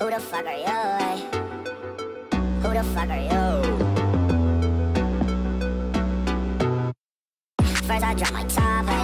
Who the fuck are you? Eh? Who the fuck are you? First I drop my top eh?